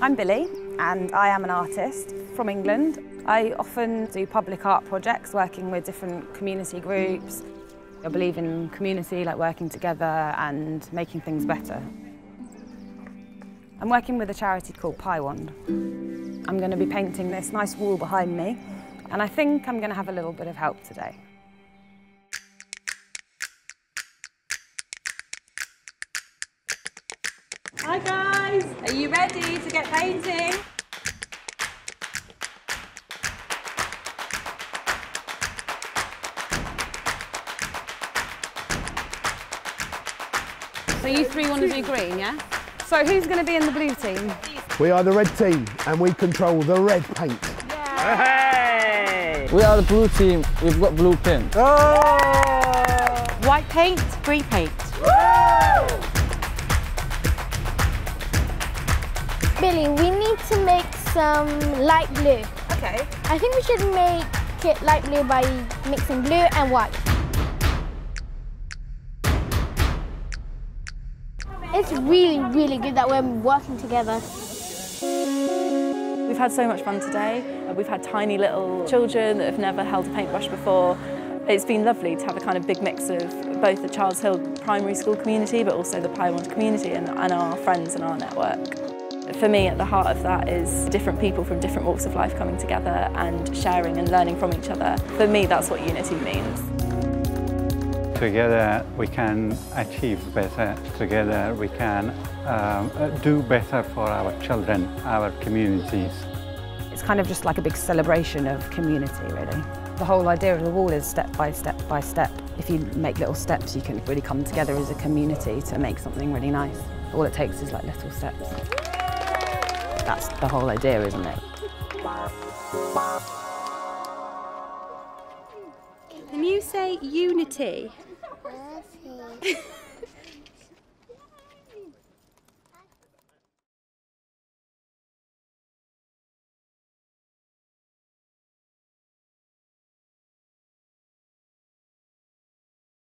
I'm Billy and I am an artist from England. I often do public art projects working with different community groups. I believe in community, like working together and making things better. I'm working with a charity called Paiwand. I'm going to be painting this nice wall behind me and I think I'm going to have a little bit of help today. Hi guys, are you ready to get painting? So you three want to do green, yeah? So who's going to be in the blue team? We are the red team and we control the red paint. Hey! We are the blue team. We've got blue pin. Oh! White paint, green paint. Billy, we need to make some light blue. Okay. I think we should make it light blue by mixing blue and white. It's really, really good that we're working together. We've had so much fun today. We've had tiny little children that have never held a paintbrush before. It's been lovely to have a kind of big mix of both the Childs Hill primary school community but also the Paiwand community and, and our friends and our network. For me, at the heart of that is different people from different walks of life coming together and sharing and learning from each other. For me, that's what unity means. Together we can achieve better. Together we can um, do better for our children, our communities. It's kind of just like a big celebration of community, really. The whole idea of the wall is step by step by step. If you make little steps, you can really come together as a community to make something really nice. All it takes is like little steps. That's the whole idea, isn't it? Can you say unity?